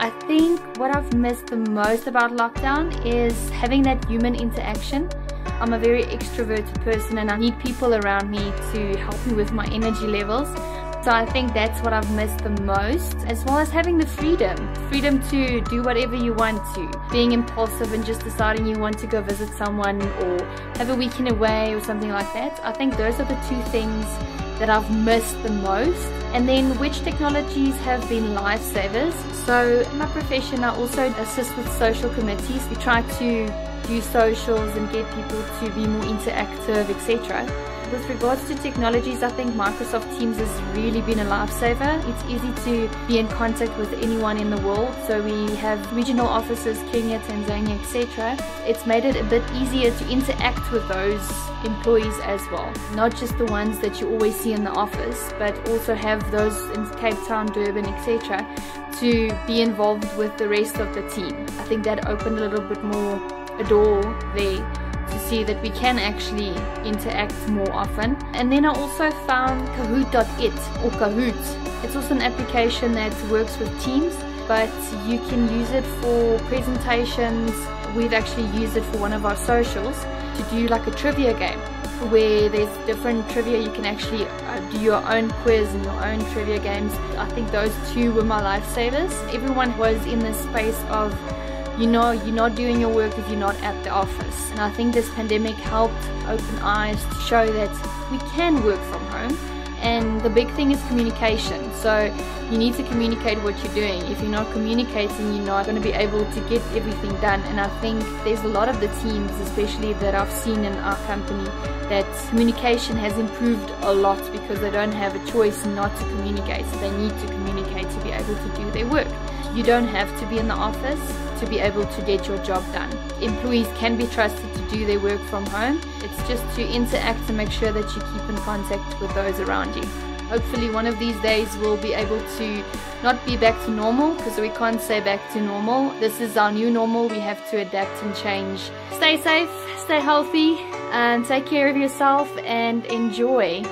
I think what I've missed the most about lockdown is having that human interaction. I'm a very extroverted person and I need people around me to help me with my energy levels. So I think that's what I've missed the most, as well as having the freedom. Freedom to do whatever you want to. Being impulsive and just deciding you want to go visit someone or have a weekend away or something like that. I think those are the two things that I've missed the most. And then which technologies have been lifesavers. So in my profession I also assist with social committees. We try to do socials and get people to be more interactive, etc. With regards to technologies, I think Microsoft Teams has really been a lifesaver. It's easy to be in contact with anyone in the world. So we have regional offices, Kenya, Tanzania, etc. It's made it a bit easier to interact with those employees as well. Not just the ones that you always see in the office, but also have those in Cape Town, Durban, etc. to be involved with the rest of the team. I think that opened a little bit more a door there to see that we can actually interact more often. And then I also found Kahoot.it or Kahoot. It's also an application that works with Teams, but you can use it for presentations. We've actually used it for one of our socials to do like a trivia game where there's different trivia you can actually uh, do your own quiz and your own trivia games i think those two were my lifesavers everyone was in the space of you know you're not doing your work if you're not at the office. And I think this pandemic helped open eyes to show that we can work from home. And the big thing is communication. So you need to communicate what you're doing. If you're not communicating, you're not going to be able to get everything done. And I think there's a lot of the teams, especially that I've seen in our company, that communication has improved a lot because they don't have a choice not to communicate. They need to communicate to be able to do their work. You don't have to be in the office to be able to get your job done. Employees can be trusted to do their work from home. It's just to interact and make sure that you keep in contact with those around you. Hopefully one of these days we'll be able to not be back to normal because we can't say back to normal. This is our new normal. We have to adapt and change. Stay safe, stay healthy and take care of yourself and enjoy